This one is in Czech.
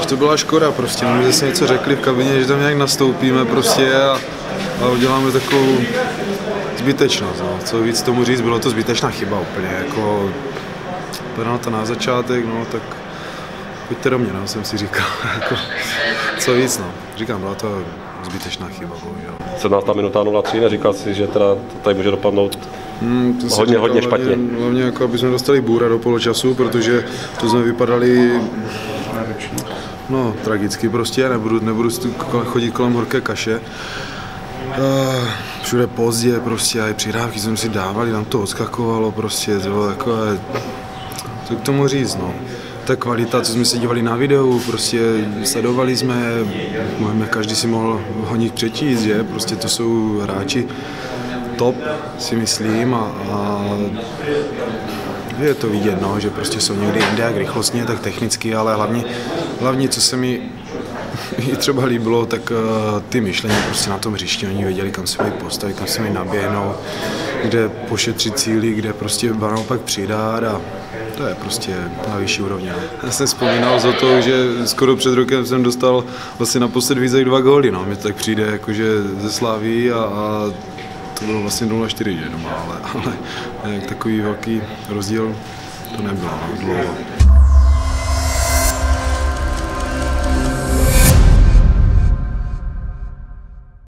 že to byla škoda prostě, my zase něco řekli v kabině, že tam nějak nastoupíme prostě a, a uděláme takovou zbytečnost, no. co víc tomu říct, bylo to zbytečná chyba úplně, jako penalta na začátek, no tak pojďte do mě, no, jsem si říkal, jako, co víc, no. Říkám, byla to zbytečná chyba, bohužel. 17. minuta 0-3, neříkal si, že teda to tady může dopadnout Hmm, to Hodně, říkal, hodně špatně. Hlavně, hlavně jako, aby jsme dostali bůra do poločasu, protože to jsme vypadali no, tragicky prostě, nebudu, nebudu kole- chodit kolem horké kaše. Uh, všude pozdě prostě, a i přidávky jsme si dávali, nám to odskakovalo prostě, to bylo takové, co k tomu říct, no. Ta kvalita, co jsme se dívali na videu, prostě sledovali jsme, můžeme, každý si mohl honit přečíst, že, prostě to jsou hráči top, si myslím, a, a je to vidět, no, že prostě jsou někdy jinde jak rychlostně, tak technicky, ale hlavně, hlavně co se mi i třeba líbilo, tak uh, ty myšlení prostě na tom hřišti, oni věděli, kam se mají postavit, kam se mají naběhnout, kde pošetřit cíly, kde prostě naopak přidat a to je prostě na vyšší úrovni. no. Já jsem vzpomínal za to, že skoro před rokem jsem dostal vlastně naposled víc jak dva góly, no. Mně to tak přijde jakože ze Sláví a, a to bylo vlastně 0-4 že doma, ale, ale nějak takový velký rozdíl to nebylo no, dlouho.